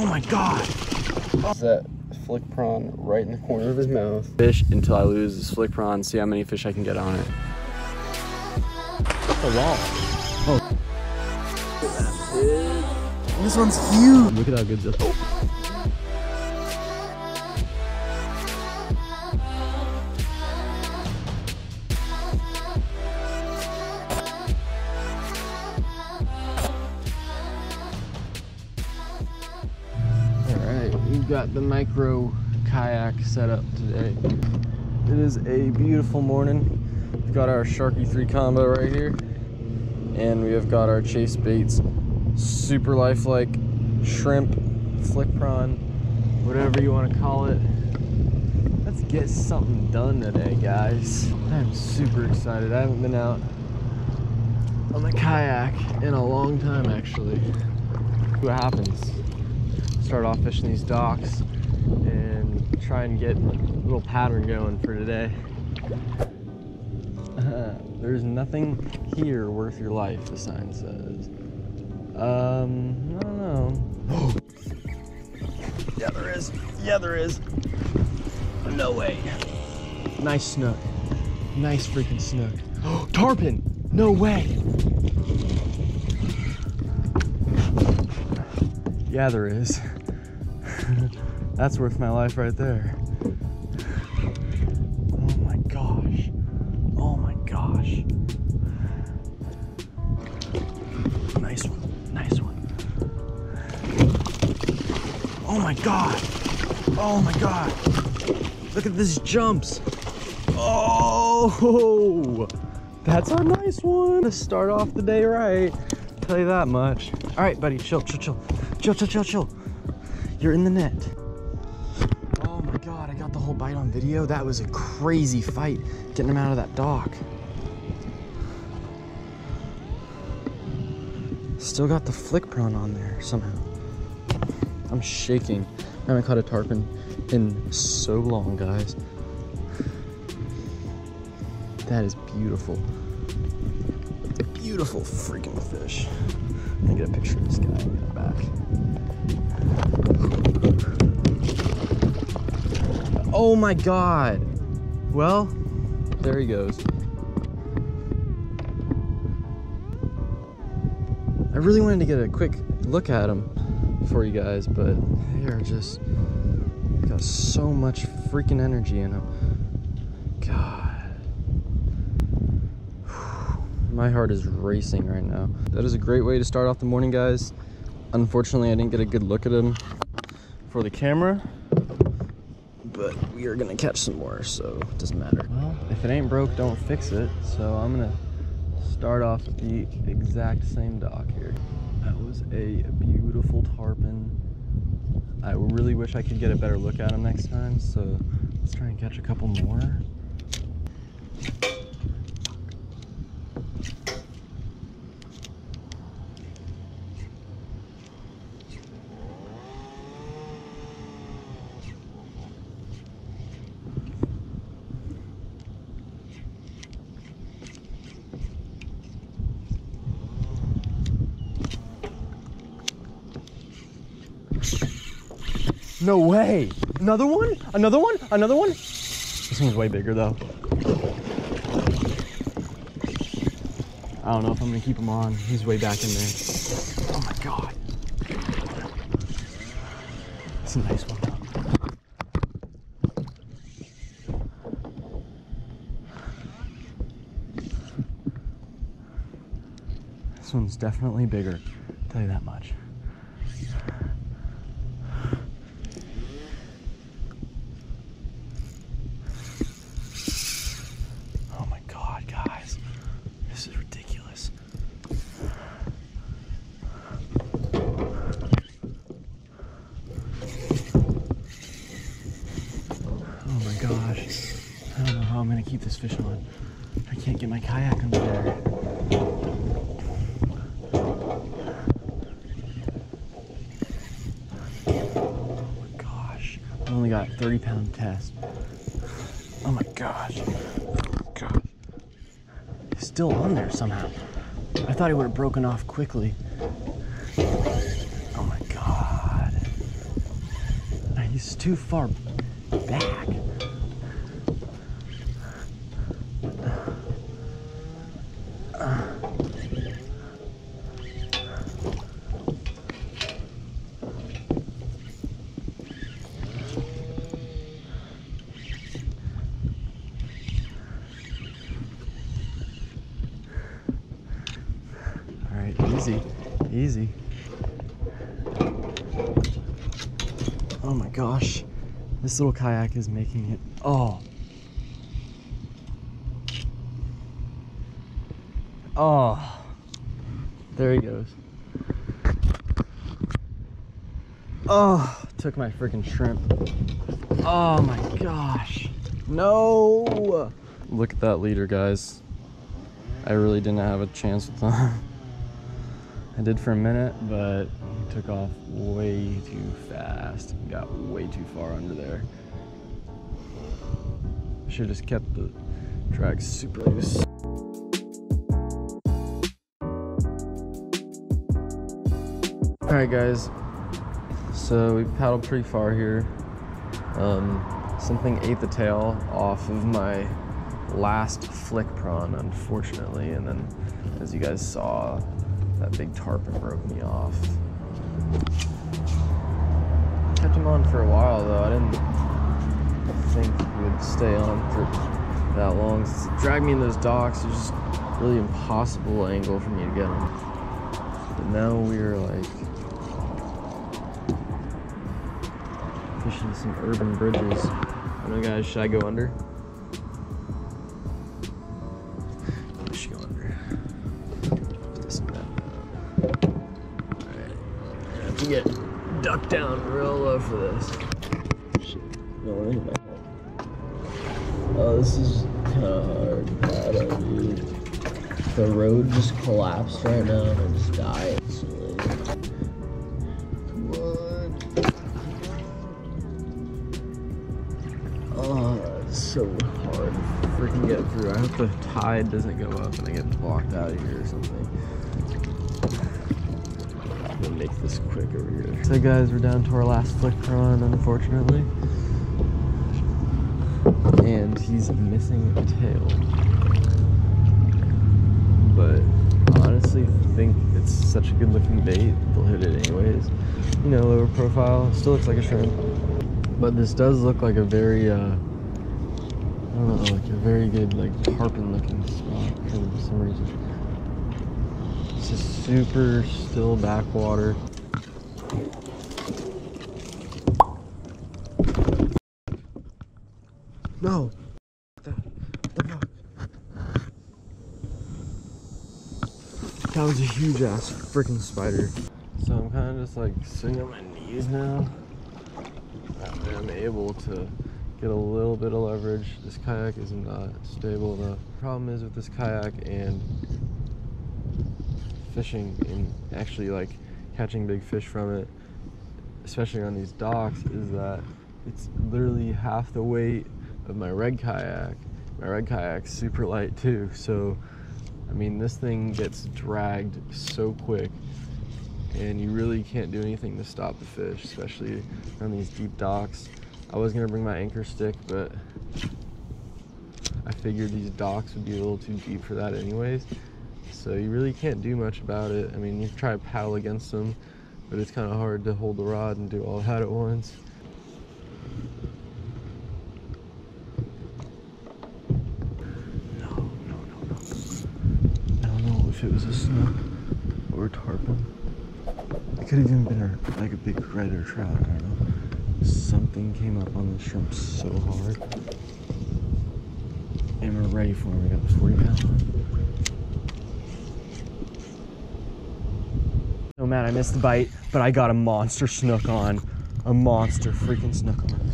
Oh my god. That flick prawn right in the corner of his mouth. Fish until I lose this flick prawn, see how many fish I can get on it. A wall. Oh. This one's huge. Look at how good this. Oh. The micro kayak setup today. It is a beautiful morning. We've got our Sharky 3 combo right here. And we have got our Chasebaits, super lifelike shrimp, flick prawn, whatever you want to call it. Let's get something done today, guys. I'm super excited. I haven't been out on the kayak in a long time, actually. What happens start off fishing these docks and try and get a little pattern going for today. Uh, there's nothing here worth your life, the sign says. Um, I don't know. yeah, there is. Yeah, there is. No way. Nice snook. Nice freaking snook. Oh, tarpon! No way! Yeah, there is. That's worth my life right there. Oh my gosh. Oh my gosh. Nice one. Nice one. Oh my god. Oh my god. Look at this jumps. Oh, that's a nice one to start off the day right. Tell you that much. All right, buddy, chill, chill, chill, chill, chill, chill, chill. You're in the net. Oh my God, I got the whole bite on video. That was a crazy fight getting him out of that dock. Still got the flick prawn on there somehow. I'm shaking. I haven't caught a tarpon in so long, guys. That is beautiful. Beautiful freaking fish. Let me get a picture of this guy and get back. Oh my god. Well, there he goes. I really wanted to get a quick look at him for you guys, but they are just got so much freaking energy in them. God. My heart is racing right now. That is a great way to start off the morning, guys. Unfortunately, I didn't get a good look at him for the camera, but we are gonna catch some more, so it doesn't matter. Well, if it ain't broke, don't fix it. So I'm gonna start off at the exact same dock here. That was a beautiful tarpon. I really wish I could get a better look at him next time, so let's try and catch a couple more. No way. Another one? Another one? Another one? This one's way bigger though. I don't know if I'm gonna keep him on. He's way back in there. Oh my God. It's a nice one. This one's definitely bigger, I'll tell you that much. keep this fish on. I can't get my kayak under there. Oh my gosh. I only got 30 pound test. Oh my gosh. It's still on there somehow. I thought it would have broken off quickly. Oh my god. he's too far back. All right, easy, easy. Oh my gosh, this little kayak is making it. Oh. Oh. There he goes. Oh, took my freaking shrimp. Oh my gosh. No. Look at that leader, guys. I really didn't have a chance with them. I did for a minute, but he took off way too fast. Got way too far under there. Should have just kept the drag super loose. All right, guys. So we paddled pretty far here. Um, something ate the tail off of my last flick prawn, unfortunately, and then, as you guys saw, that big tarpon broke me off. Kept him on for a while though. I didn't think he would stay on for that long. It dragged me in those docks. It was just really impossible angle for me to get him. But now we're like fishing some urban bridges. I don't know, guys. Should I go under? For this. Shit. No, head. Oh, this is kind of hard. paddle, dude. The road just collapsed right now and I just died. Oh, it's so hard to freaking get through. I hope the tide doesn't go up and I get blocked out of here or something. Make this quick over here. So guys, we're down to our last flick prawn, unfortunately. And he's missing a tail. But I honestly think it's such a good looking bait, they'll hit it anyways. You know, lower profile, still looks like a shrimp. But this does look like a very, uh, I don't know, like a very good, like tarpon looking spot for some reason. It's just super still backwater. No! The, the fuck? That was a huge ass freaking spider. So I'm kind of just like sitting on my knees now. I'm able to get a little bit of leverage. This kayak is not stable enough. Problem is with this kayak and fishing and actually like catching big fish from it, especially on these docks, is that it's literally half the weight of my red kayak. My red kayak's super light too, so I mean this thing gets dragged so quick and you really can't do anything to stop the fish, especially on these deep docks. I was gonna bring my anchor stick, but I figured these docks would be a little too deep for that anyways. So you really can't do much about it. I mean, you try to paddle against them, but it's kind of hard to hold the rod and do all that at once. No, no, no, no. I don't know if it was a snook or a tarpon. It could have even been a, like a big red or trout. I don't know. Something came up on the shrimp so hard. And we're ready for him. We got the 40 pound on. No, man, I missed the bite, but I got a monster snook on. A monster freaking snook on.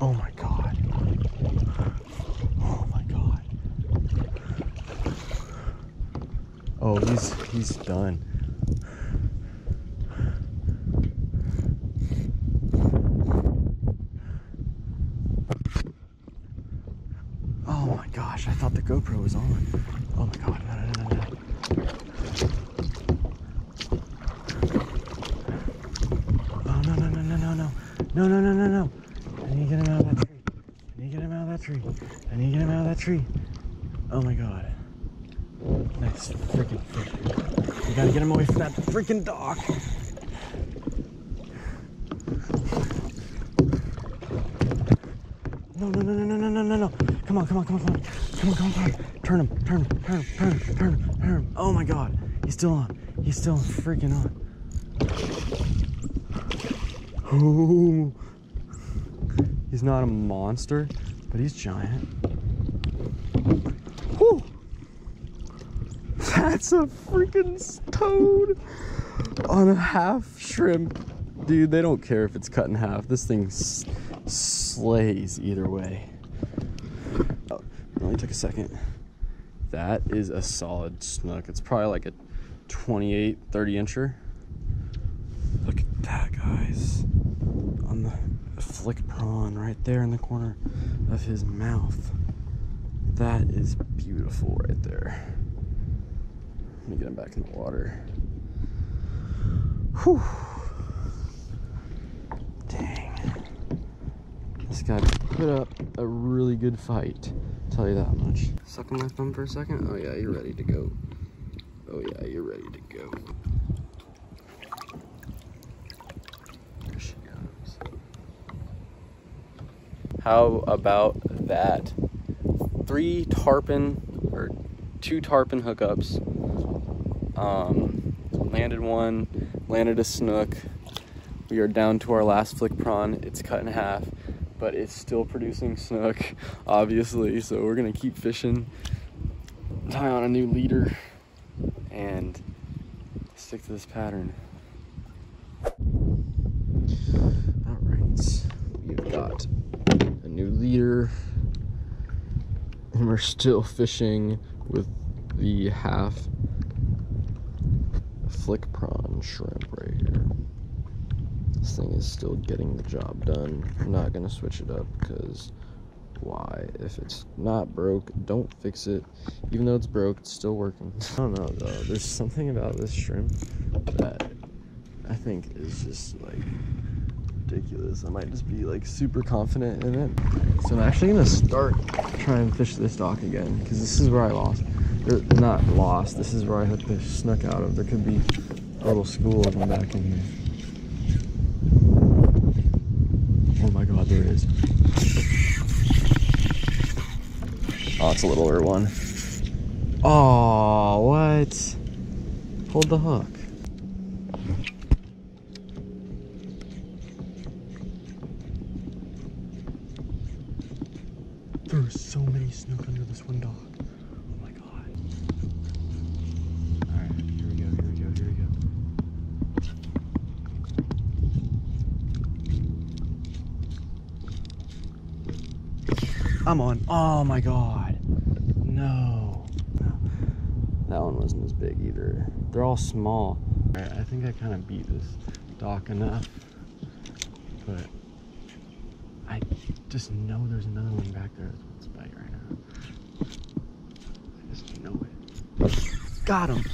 Oh my god. Oh my god. Oh, he's he's done. tree. Oh my god. Nice freaking thing. We gotta get him away from that freaking dock! No, no, no, no, no, no, no, no, Come on, come on, come on, come on. Come on, come on, come on. Turn him, turn him, turn him, turn him, turn him. Oh my god. He's still on. He's still freaking on. Ooh! He's not a monster, but he's giant. That's a freaking toad on a half shrimp. Dude, they don't care if it's cut in half. This thing slays either way. Oh, it only took a second. That is a solid snook. It's probably like a 28, 30 incher. Look at that, guys. On the flick prawn right there in the corner of his mouth. That is beautiful right there. Let me get him back in the water. Whew. Dang. This guy put up a really good fight. Tell you that much. Suck on my thumb for a second. Oh yeah, you're ready to go. Oh yeah, you're ready to go. There she goes. How about that? Three tarpon or two tarpon hookups. Um, landed one, landed a snook. We are down to our last flick prawn. It's cut in half, but it's still producing snook, obviously. So we're gonna keep fishing, tie on a new leader, and stick to this pattern. All right, we've got a new leader, and we're still fishing with the half shrimp right here. This thing is still getting the job done. I'm not gonna switch it up because why? If it's not broke, don't fix it. Even though it's broke, it's still working. I don't know though. There's something about this shrimp that I think is just like ridiculous. I might just be like super confident in it. So I'm actually gonna start trying and fish this dock again because this is where I lost. Or not lost. This is where I hooked the snook out of. There could be little school of them back in here. Oh my god, there is. Oh, it's a littler one. Oh, what? Hold the hook. There are so many snook under this one dock. Oh my god. Alright, here we go, here we go, here we go. I'm on. Oh my god. No. That one wasn't as big either. They're all small. Alright, I think I kind of beat this dock enough. But I just know there's another one back there that's bite right now. I just know it. Got him.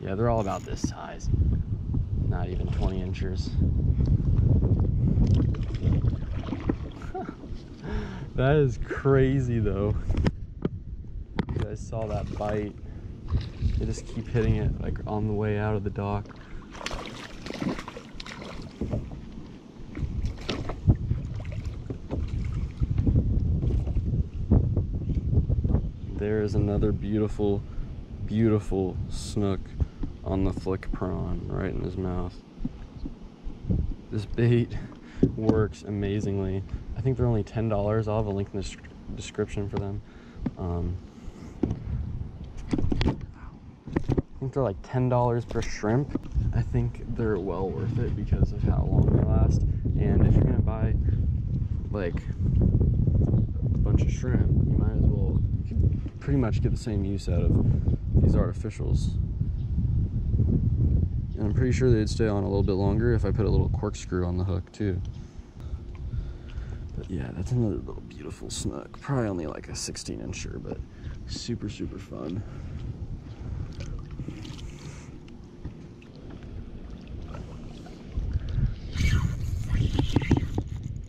Yeah, they're all about this size. Not even 20 inches. that is crazy though. You guys saw that bite. They just keep hitting it like on the way out of the dock. There is another beautiful, beautiful snook on the flick prawn right in his mouth. This bait works amazingly. I think they're only $10. I'll have a link in the description for them. Um, I think they're like $10 per shrimp. I think they're well worth it because of how long they last. And if you're gonna buy like a bunch of shrimp, you might as well, you could pretty much get the same use out of these artificials. I'm pretty sure they'd stay on a little bit longer if I put a little corkscrew on the hook too. But yeah, that's another little beautiful snook. Probably only like a 16 incher, but super, super fun.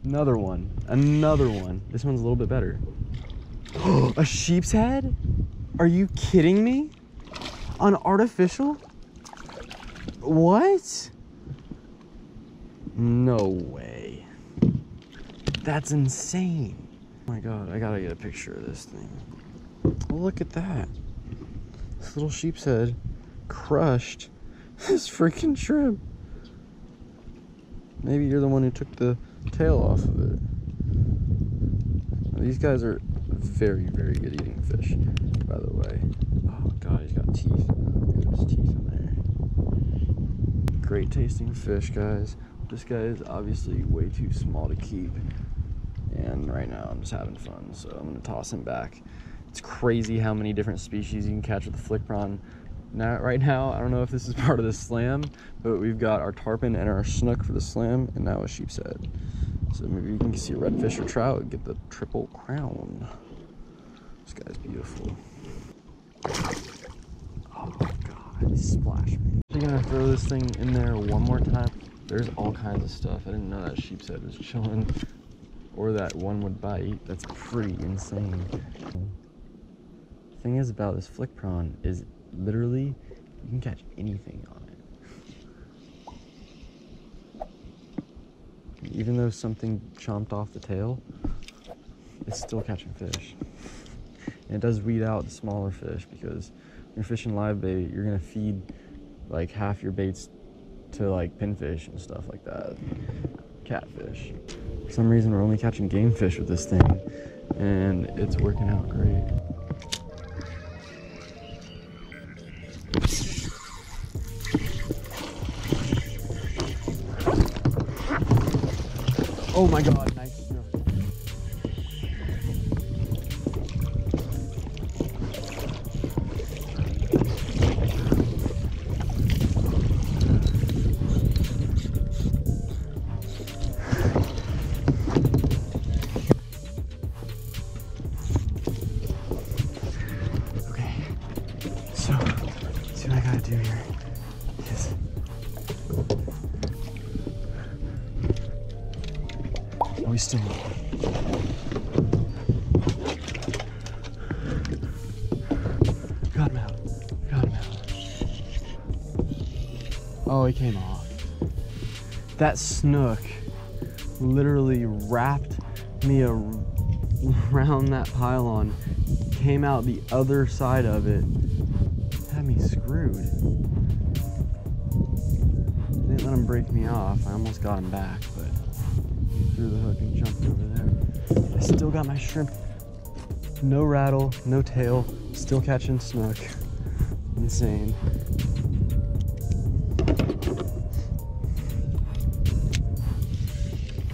Another one. Another one. This one's a little bit better. a sheep's head? Are you kidding me? On artificial? What? No way. That's insane. Oh my god, I gotta get a picture of this thing. Oh, look at that. This little sheep's head crushed this freaking shrimp. Maybe you're the one who took the tail off of it. These guys are very, very good eating fish, by the way. Oh god, he's got teeth. Look at his teeth. Great tasting fish, guys. This guy is obviously way too small to keep. And right now I'm just having fun, so I'm gonna toss him back. It's crazy how many different species you can catch with the flick prawn. Now, right now, I don't know if this is part of the slam, but we've got our tarpon and our snook for the slam, and now a sheep's head. So maybe you can see a redfish or trout get the triple crown. This guy's beautiful. Oh my god, he splashed me. This thing in there one more time. There's all kinds of stuff. I didn't know that sheep's head was chilling or that one would bite. That's pretty insane. Thing is about this flick prawn is literally you can catch anything on it. Even though something chomped off the tail, it's still catching fish. And it does weed out the smaller fish because when you're fishing live bait, you're gonna feed like half your baits to like pinfish and stuff like that. Catfish. For some reason we're only catching game fish with this thing and it's working out great. Oh my god, Is are we still? Got him out. Got him out. Oh, he came off. That snook literally wrapped me around that pylon, came out the other side of it, let him break me off. I almost got him back, but threw the hook and jumped over there. I still got my shrimp. No rattle, no tail, still catching snook. Insane.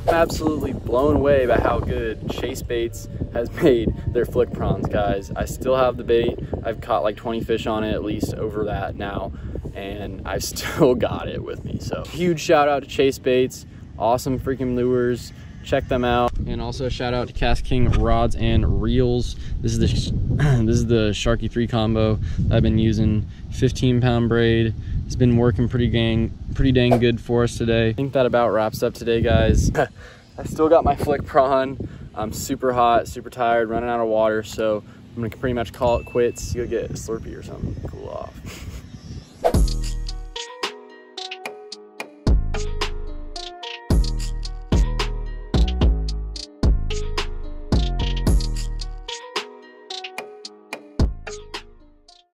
absolutely blown away by how good Chasebaits has made their flick prawns, guys. I still have the bait. I've caught like 20 fish on it, at least over that now, and I've still got it with me. So huge shout out to Chasebaits. Awesome freaking lures. Check them out. And also shout out to KastKing rods and reels. This is the this is the Sharky 3 combo I've been using. 15 pound braid. It's been working pretty dang, pretty dang good for us today. I think that about wraps up today, guys. I still got my flick prawn. I'm super hot, super tired, running out of water, so I'm gonna pretty much call it quits. Go get a Slurpee or something, cool off.